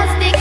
plastic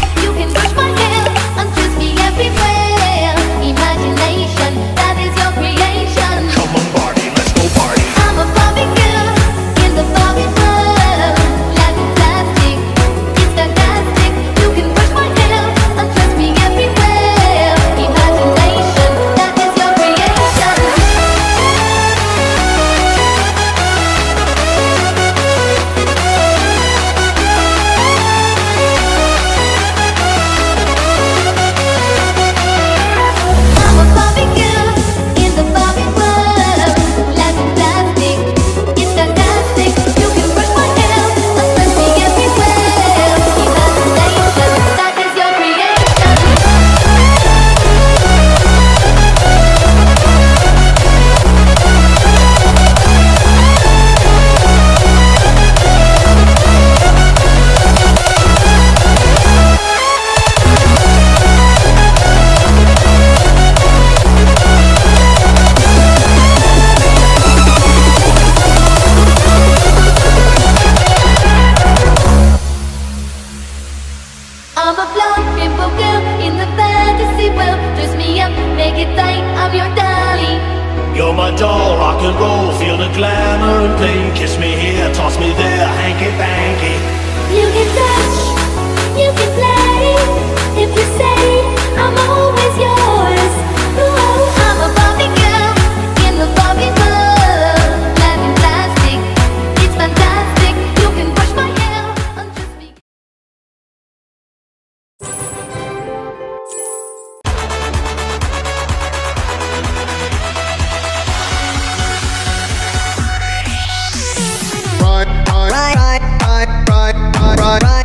I'm your dolly. You're my doll, rock and roll, feel the glamour and pain. Kiss me here, toss me there, hanky panky. You can touch, you can play, if you say. Bye.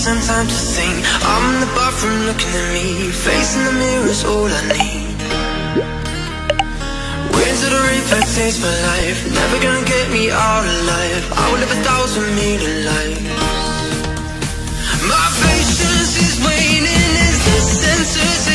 Some time to think. I'm the bathroom looking at me. Facing the mirror's all I need. waste my life. Never gonna get me out alive I will live a thousand million lives. My patience is waning. Is this sentence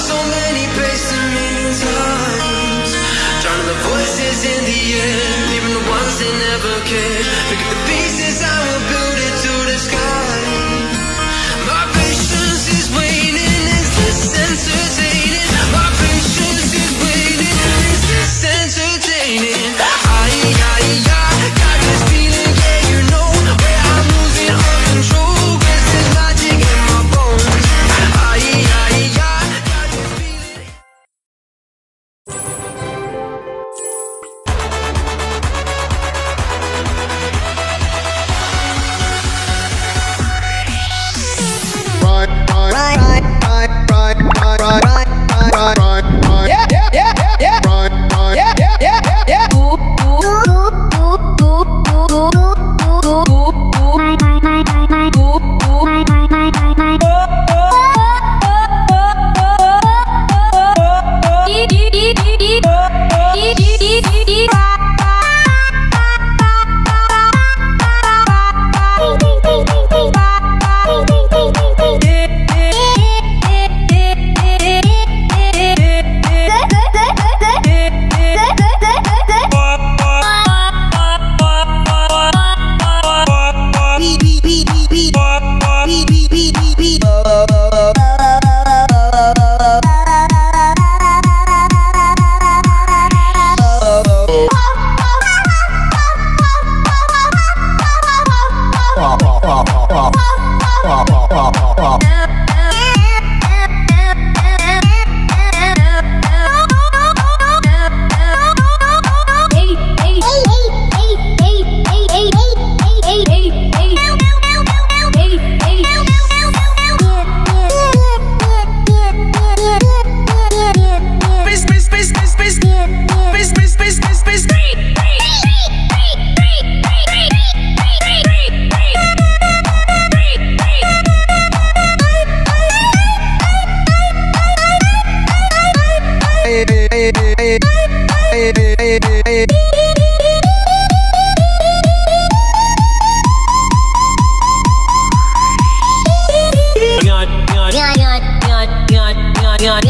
so many places million times. Drowning the voices in the air Leaving the ones that never cared gun,